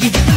you